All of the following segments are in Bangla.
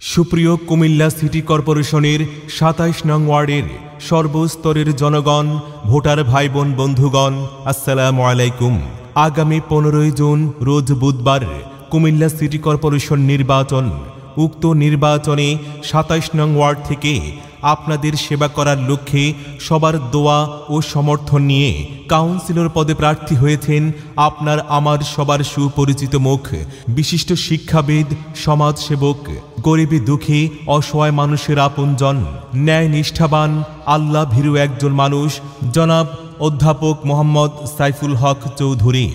সুপ্রিয় কুমিল্লা সিটি কর্পোরেশনের সাতাইশ নং ওয়ার্ডের সর্বস্তরের জনগণ, ভোটার ভাই বোন বন্ধুগণ, আসসালাম আলাইকুম। আগামী পনেরোই জুন, রোজ বুধবার, কুমিল্লা সিটি কর্পোরেশন নির্বাচন। উক্ত নির্বাচনে সাতাইশ নং ওয়ার্ড থেকে আপনাদের সেবা করার লক্ষ্যে সবার দোয়া ও সমর্থন নিয়ে কাউন্সিলর পদে প্রার্থী হয়েছেন আপনার আমার সবার সুপরিচিত মুখ, বিশিষ্ট শিক্ষাবিদ, সমাজসেবক, গরিবী দুঃখী, অসহায় মানুষের আপনজন ন্যায় নিষ্ঠাবান আল্লাহ ভীরু একজন মানুষ, জনাব অধ্যাপক মোহাম্মদ সাইফুল হক চৌধুরী।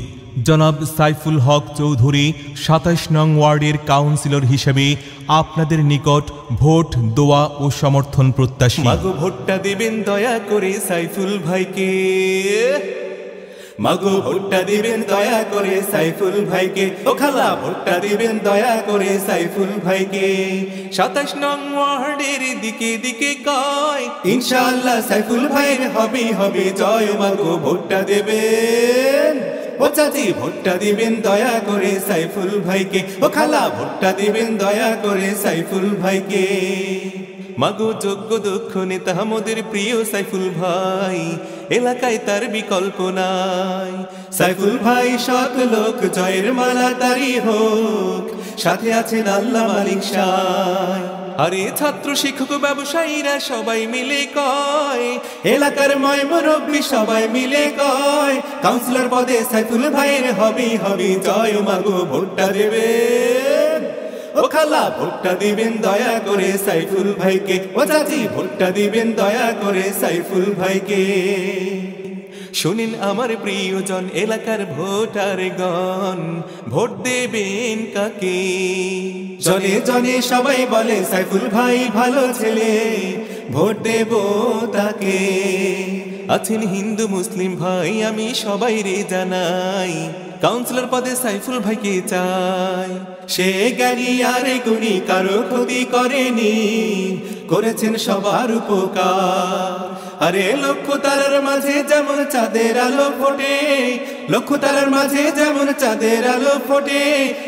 জনাব সাইফুল হক চৌধুরী, সাতাশ নং ওয়ার্ডের কাউন্সিলর হিসেবে আপনাদের নিকট ভোট, দোয়া ও সমর্থন প্রত্যাশী। মাগো ভোটটা দিবেন দয়া করে সাইফুল ভাইকে। মাগো ভোটটা দিবেন দয়া করে সাইফুল ভাইকে। ও খালা, ভোটটা দিবেন দয়া করে সাইফুল ভাইকে। সাতাশ নং ওয়ার্ডের দিকে দিকে কয়, ইনশাআল্লাহ সাইফুল ভাইয়ের হবে হবে জয়। মাগো ভোটটা দেবেন। ও চাচি, ভোটটা দিবেন দয়া করে সাইফুল ভাইকে। ও খালা, ভোটটা দিবেন দয়া করে সাইফুল ভাইকে। মাগো যোগ্য দক্ষ নেতা আমাদের প্রিয় সাইফুল ভাই, এলাকায় তার বিকল্প নাই। সাইফুল ভাই সৎ লোক, জয়ের মালা তারি হোক, সাথে আছেন আল্লাহ মালিক সাই। আরে ছাত্র শিক্ষক ব্যবসায়ীরা সবাই মিলে কয়, এলাকার ময় মুরব্বী সবাই মিলে কয় কাউন্সিলর পদে সাইফুল ভাইয়ের হবি হবি জয় মাগো, ভোটটা দেবেন। ও খালা, ভোটটা দিবেন, দয়া করে সাইফুল ভাইকে। ও চাচি, ভোটটা দিবেন, দয়া করে সাইফুল ভাইকে। শুনিন আমার প্রিয়জন, এলাকার ভোটার গণ ভোট দেবেন কাকে? জনে জনে সবাই বলে, সাইফুল ভাই ভালো ছেলে, ভোট দেব তাকে। আছেন হিন্দু, মুসলিম ভাই, আমি সবাই রে জানাই, কাউন্সিলর পদে সাইফুল ভাইকে চাই। সে জ্ঞানী আর গুণী, কারও ক্ষতি করেনি, করেছেন সবার উপকার। আরে লক্ষ্য তারার মাঝে যেমন চাঁদের আলো ফোটে লক্ষ্য তারার মাঝে যেমন চাঁদের আলো ফোটে,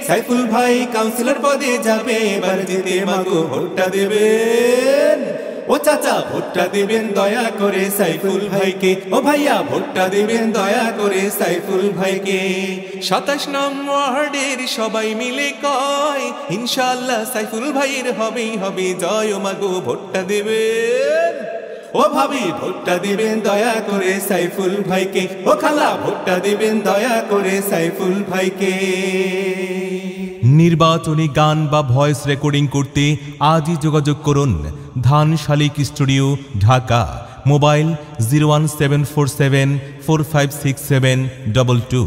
সাইফুল ভাই কাউন্সিলর পদে যাবে, এবার যেতে মাগো ভোটটা দেবেন। ও চাচা, ভোটটা দিবেন, দয়া করে সাইফুল ভাইকে। ও ভাইয়া, ভোটটা দিবেন, দয়া করে সাইফুল ভাইকে। সাতাশ নং ওয়ার্ডের সবাই মিলে কয় ইনশাল্লাহ সাইফুল ভাইয়ের হবেই হবে জয় ও মাগো ভোটটা দেবেন। ও ভাবি, ভোটটা দিবেন দয়া করে সাইফুল ভাইকে। ও খালা, ভোটটা দিবেন দয়া করে সাইফুল ভাইকে। নির্বাচনী গান বা ভয়েস রেকর্ডিং করতে আজই যোগাযোগ করুন Dhan Shalik studio, Dhaka. Mobile zero one seven four seven four five six seven double two.